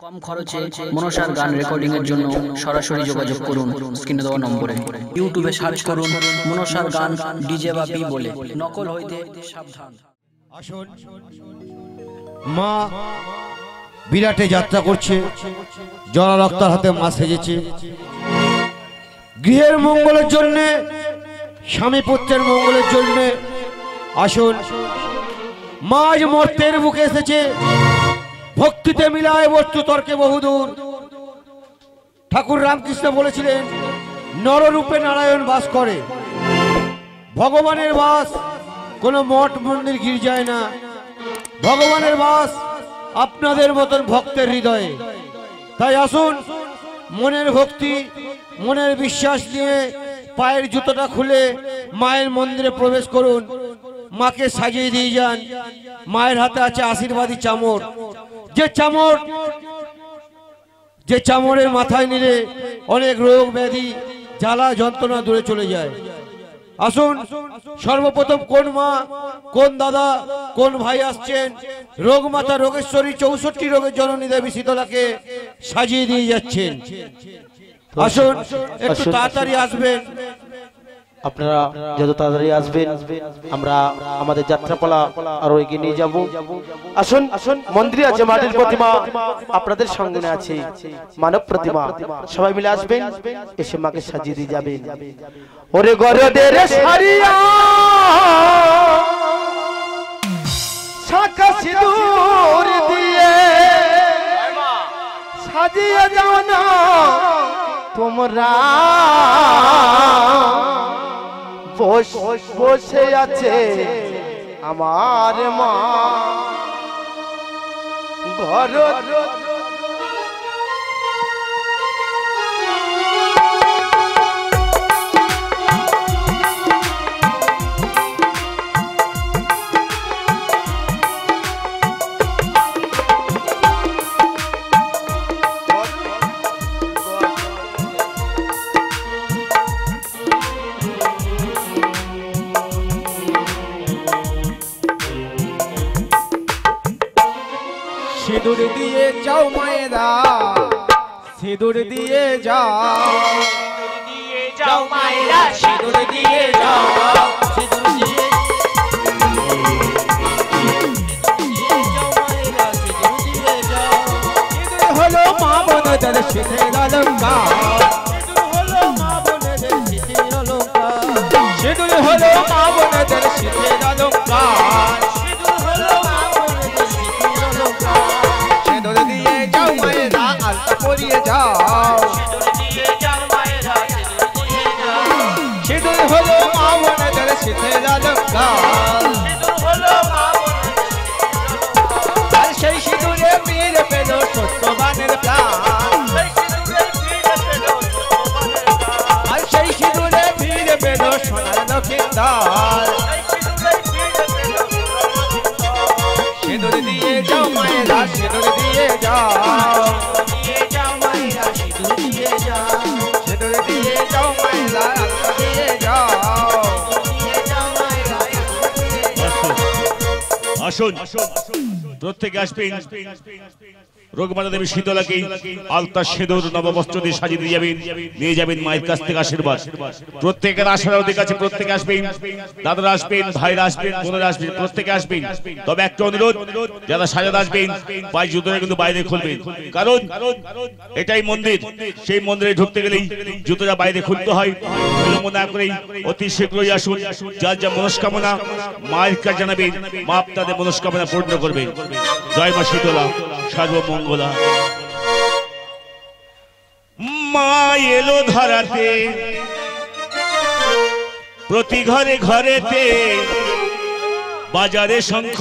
কম খরচে মনসার গান রেকর্ডিং এর জন্য সরাসরি যোগাযোগ করুন স্ক্রিনে দেওয়া নম্বরে। ইউটিউবে সার্চ করুন মনসার গান ডিজে বা পি বলে। নকল হইতে সাবধান। আসুন। মা বিরাটে যাত্রা করছে। জলা রক্তার হাতে মা সেজেছে। গৃহের মঙ্গলের জন্যে স্বামী পুত্রের মঙ্গলের জন্যে। আসুন। মা আজ মর্তের বুকে এসেছে। ভক্তিতে মিলায় বস্তু তর্কে বহুদূর। ঠাকুর রামকৃষ্ণ বলেছিলেন, নররূপে নারায়ণ বাস করে। ভগবানের বাস কোনো মঠ মন্দির গির্জায় না। ভগবানের বাস আপনাদের মতন ভক্তের হৃদয়ে। তাই আসুন, মনের ভক্তি, মনের বিশ্বাস নিয়ে পায়ের জুতোটা খুলে মায়ের মন্দিরে প্রবেশ করুন। মাকে সাজিয়ে দিয়ে যান। মায়ের হাতে আছে আশীর্বাদী চামড় যে চামড় যে চামড়ের মাথায় নিলে অনেক রোগ ব্যাধি জ্বালা যন্ত্রণা দূরে চলে যায়। আসুন সর্বপ্রথম কোন মা কোন দাদা কোন ভাই আসছেন? রোগ মাতা রোগেশ্বরী চৌষট্টি রোগের জননী দেবী শীতলাকে সাজিয়ে দিয়ে যাচ্ছেন। আসুন একটু তাড়াতাড়ি আসবেন। আপনারা যত তাড়াতাড়ি আসবেন, আমরা আমাদের যাত্রাপালা আরও এগিয়ে নিয়ে যাব। আসুন আসুন, মন্দিরে আছে মাটির প্রতিমা আপনাদের সঙ্গে আছে। মানব প্রতিমা। সবাই মিলে আসবেন, এসে মাকে সাজিয়ে দিয়ে যাবেন। ওরে গরদের সারিয়া। দিয়ে সাজিয়ে যাও না। তোমরা বস আছে আমার মা। ঘর শীতের অলঙ্কার হলো মা বোনদের শীতের অলঙ্কার সিঁদুর হলো মা বোনদের শীতের অলঙ্কার সিঁদুর দিয়ে যাও মায়েরা আলতা পরিয়ে দিয়ে যাও সিঁদুর দিয়ে যাও মায়েরা আল্লাহ দিয়ে যাও প্রত্যেকে আসবেন। রোগমাতা দেবী শীতলাকে আলতা সেদুর, নববস্ত্র দিয়ে সাজিয়ে দিয়ে যাবেন, নিয়ে যাবেন মায়ের কাছ থেকে আশীর্বাদ। প্রত্যেকের আশার অধিক আছে প্রত্যেকে আসবেন, দাদারা আসবেন, ভাইরা আসবেন, বোনেরা আসবেন, প্রত্যেকে আসবেন। তবে একটা অনুরোধ, যারা সাজাদ আসবেন পায়ে জুতোটা কিন্তু বাইরে খুলবেন। কারণ এটাই মন্দির, সেই মন্দিরে ঢুকতে গেলেই জুতোটা বাইরে খুলতে হয়। বিলম্ব না করেই অতি শীঘ্রই আসুন, যার যা মনস্কামনা, মায়ের কাছে জানাবেন, মা আপনাদের মনস্কামনা পূর্ণ করবেন। জয় মা শীতলা, সর্বমঙ্গলা। মা এলো ধরাতে। প্রতি ঘরে ঘরেতে বাজারে শঙ্খ।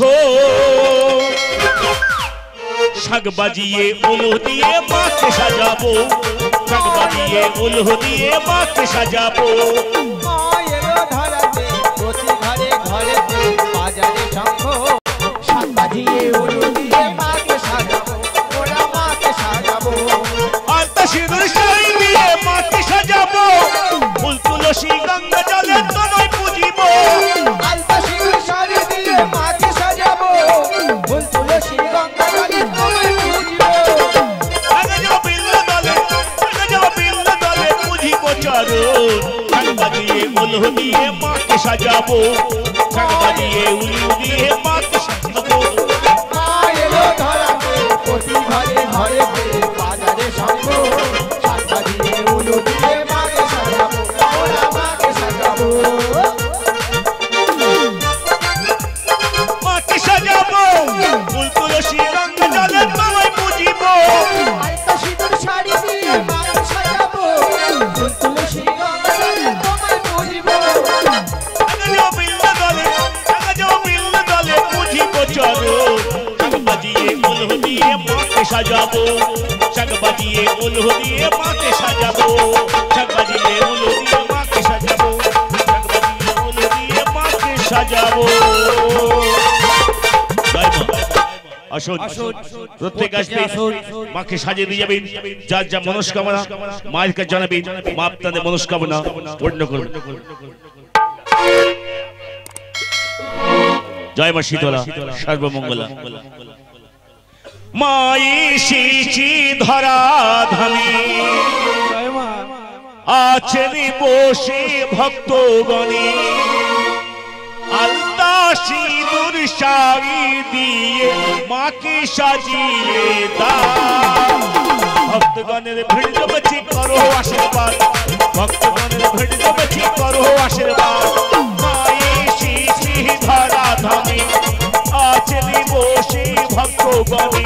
শাক বাজিয়ে উলহ দিয়ে মাকে সাজাবো। শাক বাজিয়ে উলহ দিয়ে মাকে সাজাবো। মায়ের ধরাতে। শাক বাজিয়ে সাজাবো। শাক বাজিয়ে উলহ দিয়ে মাকে সাজাবো। শাক বাজিয়ে উলহ দিয়ে মাকে সাজাবো। শাক বাজিয়ে উলহ দিয়ে মাকে সাজাবো। আসুন প্রত্যেক আসবে মাকে সাজিয়ে দিয়ে যাবেন। যার যা মনস্কামনা মায়ের কাছে জানাবেন। মা আপনাদের মনস্কামনা পূর্ণ করবেন জয় মা শীতলা সর্বমঙ্গলা। মায়ে ধরা ধামে। আছেন বসে ভক্তগণে। আলতা সিঁদুর শাড়ি দিয়ে মাকে সাজিয়ে দাও। ভক্তগণের ভিড় জমেছি, করো আশীর্বাদ। ভক্তগণের ভিড় জমেছি, করো আশীর্বাদ। মায়ে ধরা ধামে। আছেন বসে ভক্তগণে।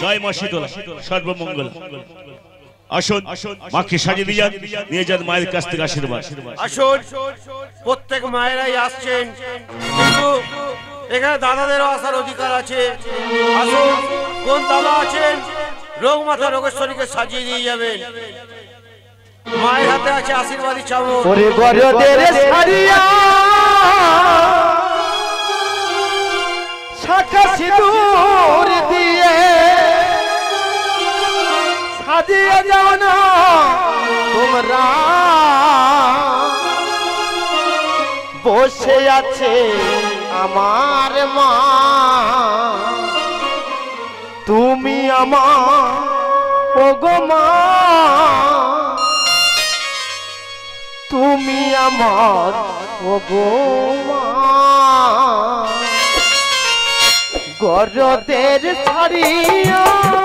জয় মা শীতলা সর্বমঙ্গল। আসুন মাকে সাজিয়ে দিয়ে যান নিয়ে যান মায়ের কাছ থেকে আশীর্বাদ। আসুন প্রত্যেক মায়েরাই আসছেন। কিন্তু এখানে দাদাদেরও আসার অধিকার আছে। আসুন কোন দাদা আছেন? রোগ মাথা রোগেশ্বরীকে সাজিয়ে দিয়ে যাবেন। মায়ের হাতে আছে আশীর্বাদী চামচ। ওরে গরদের সারিয়া। শাখা সিঁদুর বসে আছে আমার মা। তুমি আমার ওগো মা। তুমি আমার ওগো মা। গরদের ছাড়িয়া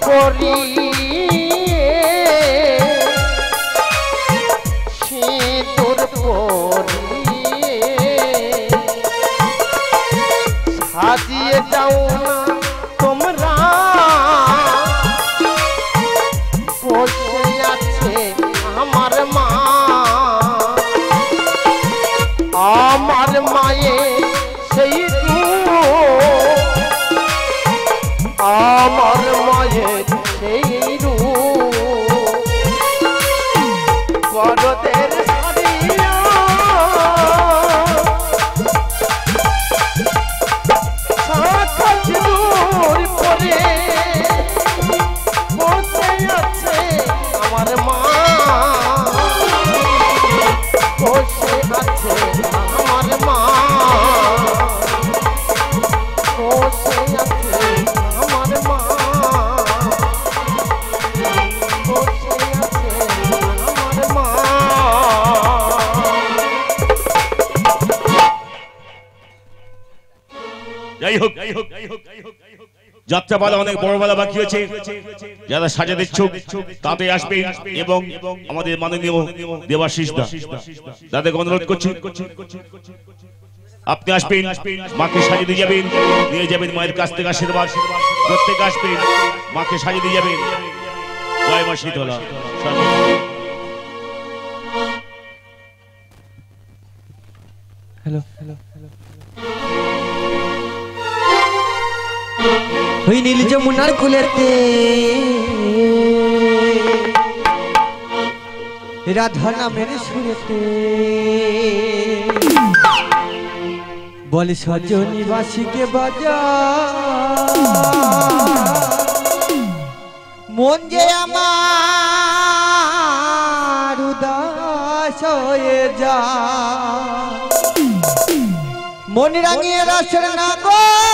পরি সিঁদুর পরি সাজিয়ে যাও না তোমরা বসে আছে আমার মা আমার মায়ে সেই আমার মায়ের সেই যাত্রাপালা অনেক বড় বেলা বাকি হয়েছে যারা সাজা দিচ্ছ তাতে আসবে এবং আমাদের মাননীয় দেবাশিস দা। তাদেরকে অনুরোধ করছি, আপনি আসবেন, মাকে সাজিয়ে দিয়ে যাবেন, নিয়ে যাবেন মায়ের কাছ থেকে আশীর্বাদ। প্রত্যেক আসবেন, মাকে সাজিয়ে দিয়ে যাবেন। জয় মা শীতলা। হ্যালো হ্যালো হ্যালো ওই নীল যমুনার কুলেতে। রাধা নামের সুরেতে। বলে সজনীবাসীকে বাজা। মন যে আমার উদাস হয়ে যা মন রাঙিয়ে রাসের না গো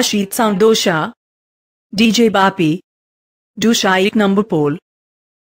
आशीत साउंडोशा डीजे बापी डू शाइक नंबर पोल